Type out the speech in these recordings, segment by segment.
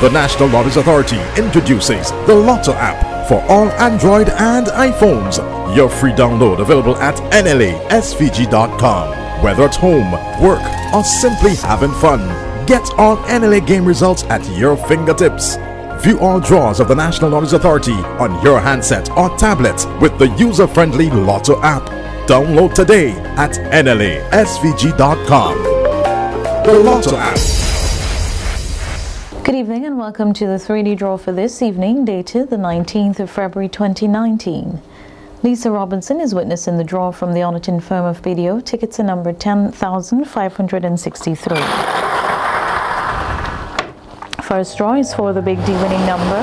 The National Lotteries Authority introduces the Lotto app for all Android and iPhones. Your free download available at nlasvg.com. Whether at home, work, or simply having fun, get all NLA game results at your fingertips. View all draws of the National Lotteries Authority on your handset or tablet with the user-friendly Lotto app. Download today at nlasvg.com. The Lotto app. Good evening and welcome to the 3D draw for this evening, dated the 19th of February 2019. Lisa Robinson is witness in the draw from the Oniton firm of BDO. Tickets are number 10,563. First draw is for the Big D winning number.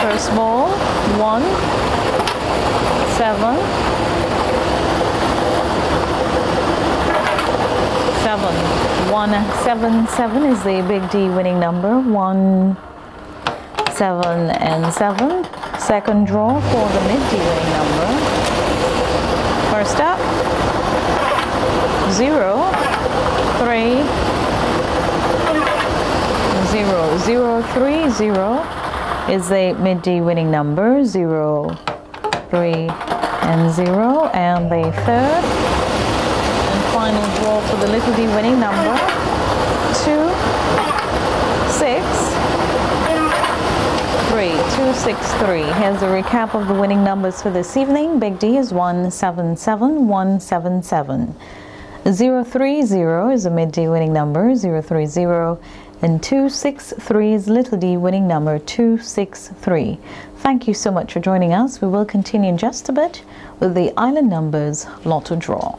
First ball, 1, 7, 7. 177 is the Big D winning number. 1, 7, and 7. Second draw for the Mid D winning number. First up, 0, 3, 0, 0, 3, 0 is the Mid D winning number. 0, 3, and 0. And the third for the little d winning number. Two six three two six three. Here's a recap of the winning numbers for this evening. Big d is 177 177 030 is a mid d winning number. 030 and 263 is little d winning number. 263 thank you so much for joining us. We will continue in just a bit with the island numbers lotto draw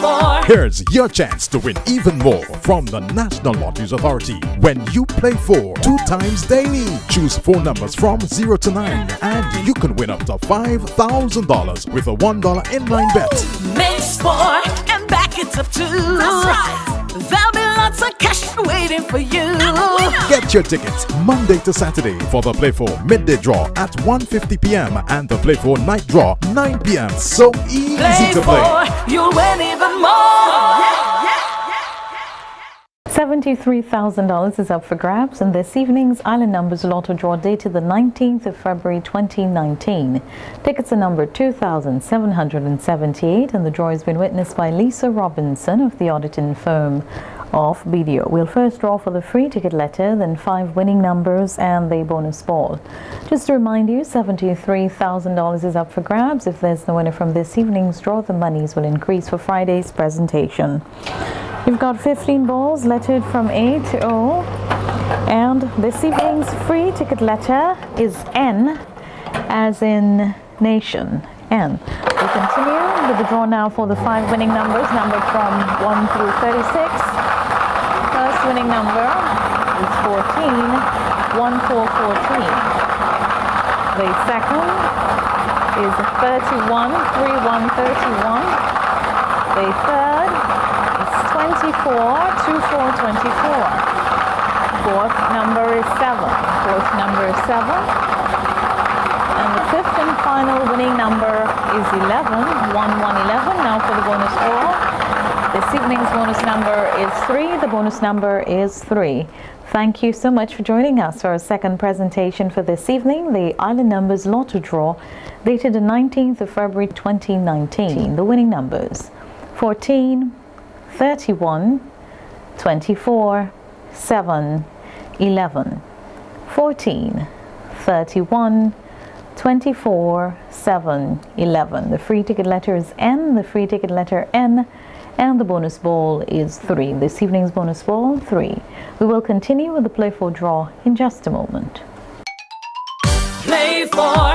for. Here's your chance to win even more from the National Lotteries Authority when you play for two times daily. Choose four numbers from 0 to 9 and you can win up to $5,000 with a $1 inline bet. Makes four and back it up too. That's right. There'll be lots of cash waiting for you. Get your tickets Monday to Saturday for the Play 4 midday draw at 1.50 p.m. and the Play 4 night draw 9 p.m. So easy Play to play. You'll win even more. $73,000 is up for grabs in this evening's Island Numbers Lotto draw dated the 19th of February 2019. Tickets are number 2,778 and the draw has been witnessed by Lisa Robinson of the auditing firm of BDO. We'll first draw for the free ticket letter, then five winning numbers and the bonus ball. Just to remind you, $73,000 is up for grabs. If there's no winner from this evening's draw, the monies will increase for Friday's presentation. You've got 15 balls lettered from A to O. And this evening's free ticket letter is N, as in nation. N. We continue with the draw now for the five winning numbers, numbered from 1 through 36. First winning number is 14, 1 4 14. The second is 31, 3 1 31. The third is 24, 2 4 24. Fourth number is 7. Fourth number is 7. And the fifth and final winning number is 11, 1 1 11. Now for the bonus draw. This evening's bonus number is 3. The bonus number is 3. Thank you so much for joining us for our second presentation for this evening, the Island Numbers Lotto Draw, dated the 19th of February 2019. The winning numbers 14, 31, 24, 7, 11, 14, 31, 24, 7, 11. The free ticket letter is N, the free ticket letter N, and the bonus ball is 3. This evening's bonus ball, 3. We will continue with the Play 4 draw in just a moment.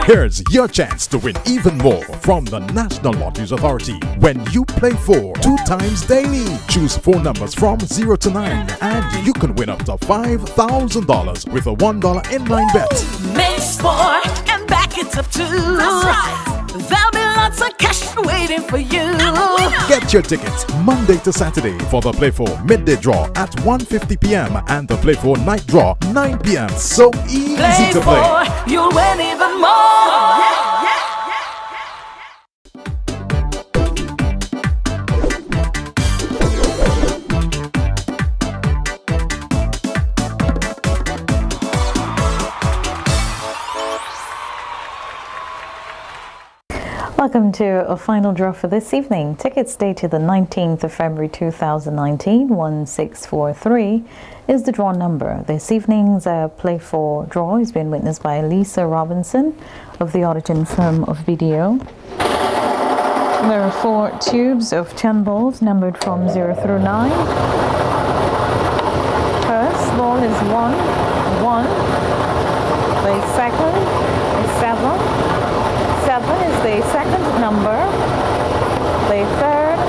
Here's your chance to win even more from the National Lotteries Authority when you play for two times daily. Choose four numbers from 0 to 9 and you can win up to $5,000 with a $1 inline bet. Makes four and back it up too. That's right. There'll be lots of cash waiting for you. Get your tickets Monday to Saturday for the Play 4 midday draw at 1.50 p.m. and the Play 4 night draw 9 p.m. So easy Play to play. for. You'll win even more. Welcome to a final draw for this evening. Tickets dated the 19th of February 2019, 1643 is the draw number. This evening's uh, Play 4 draw is being witnessed by Lisa Robinson of the auditing firm of BDO. There are four tubes of 10 balls numbered from 0 through 9. First ball is 1, 1. The second is 7. 7 is the second number. The third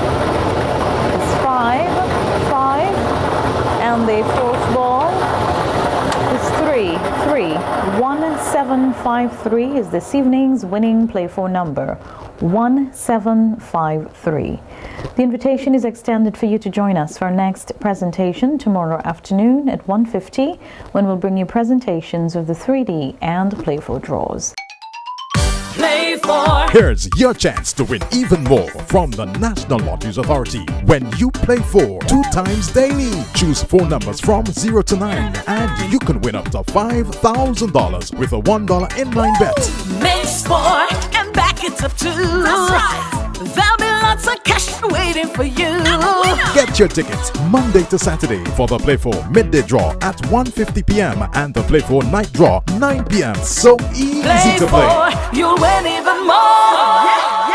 is 5, 5. And the fourth ball is 3, 3. 1753 is this evening's winning Play 4 number. 1753. The invitation is extended for you to join us for our next presentation tomorrow afternoon at 1.50 when we'll bring you presentations of the 3D and Play 4 draws. Play 4. Here's your chance to win even more from the National Lotteries Authority when you play for two times daily. Choose four numbers from 0 to 9 and you can win up to $5,000 with a $1 inline bet. Make sport and back it up too. That's right. There'll be lots of cash waiting for you. Get your tickets Monday to Saturday for the Play 4 midday draw at 1:50 p.m. and the Play 4 night draw 9 p.m. So easy Play to play. for, you'll win even more.